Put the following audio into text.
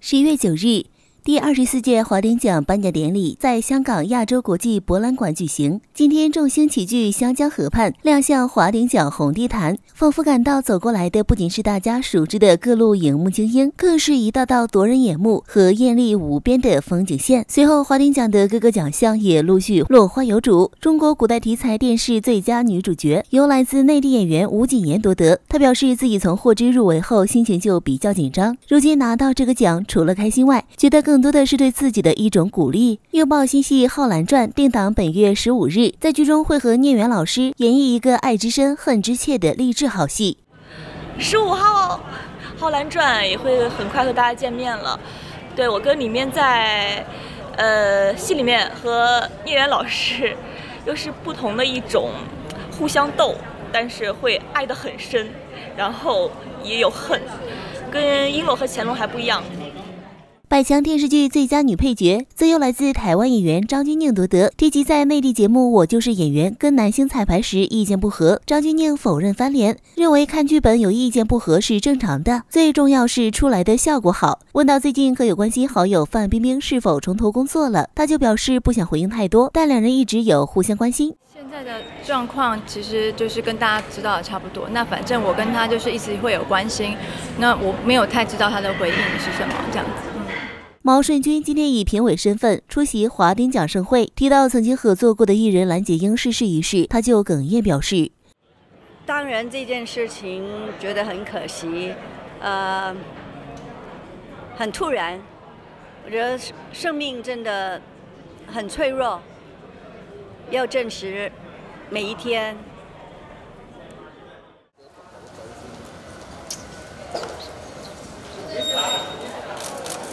十一月九日。第二十四届华鼎奖颁奖典礼在香港亚洲国际博览馆举行。今天，众星齐聚湘江河畔，亮相华鼎奖红地毯，仿佛感到走过来的不仅是大家熟知的各路荧幕精英，更是一道道夺人眼目和艳丽无边的风景线。随后，华鼎奖的各个奖项也陆续落花有主。中国古代题材电视最佳女主角由来自内地演员吴谨言夺得。她表示，自己从获知入围后，心情就比较紧张。如今拿到这个奖，除了开心外，觉得更。多的是对自己的一种鼓励。又报新戏《浩然传》定档本月十五日，在剧中会和聂远老师演绎一个爱之深、恨之切的励志好戏。十五号《浩然传》也会很快和大家见面了。对我跟里面在呃戏里面和聂远老师又是不同的一种互相斗，但是会爱得很深，然后也有恨，跟璎珞和乾隆还不一样。百强电视剧最佳女配角则由来自台湾演员张钧甯夺得。提及在内地节目《我就是演员》跟男星彩排时意见不合，张钧甯否认翻脸，认为看剧本有意见不合是正常的，最重要是出来的效果好。问到最近和有关心好友范冰冰是否重头工作了，她就表示不想回应太多，但两人一直有互相关心。现在的状况其实就是跟大家知道的差不多。那反正我跟他就是一直会有关心，那我没有太知道他的回应是什么这样子。毛舜筠今天以评委身份出席华鼎奖盛会，提到曾经合作过的艺人蓝洁瑛逝世一事，他就哽咽表示：“当然这件事情觉得很可惜，呃，很突然。我觉得生命真的很脆弱，要证实每一天。”